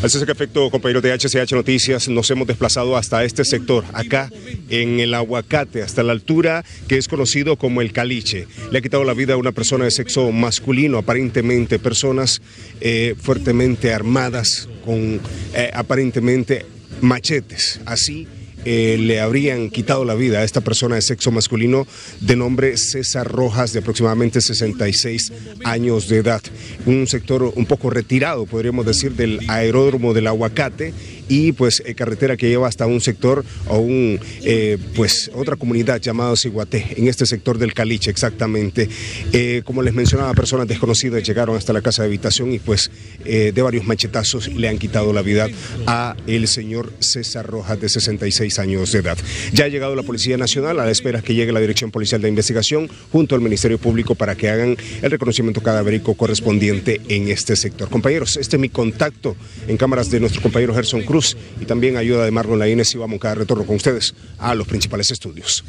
Así es que efecto, compañero de HCH Noticias, nos hemos desplazado hasta este sector, acá en el aguacate, hasta la altura que es conocido como el caliche. Le ha quitado la vida a una persona de sexo masculino, aparentemente personas eh, fuertemente armadas con eh, aparentemente machetes. Así eh, le habrían quitado la vida a esta persona de sexo masculino de nombre César Rojas, de aproximadamente 66 años de edad. Un sector un poco retirado, podríamos decir, del aeródromo del aguacate y pues eh, carretera que lleva hasta un sector o un eh, pues otra comunidad llamada Ciguaté, en este sector del Caliche exactamente. Eh, como les mencionaba, personas desconocidas llegaron hasta la casa de habitación y pues de varios machetazos le han quitado la vida a el señor César Rojas de 66 años de edad. Ya ha llegado la Policía Nacional a la espera que llegue la Dirección Policial de Investigación junto al Ministerio Público para que hagan el reconocimiento cadavérico correspondiente en este sector. Compañeros, este es mi contacto en cámaras de nuestro compañero Gerson Y también ayuda de Marlon Laínez y vamos cada retorno con ustedes a los principales estudios.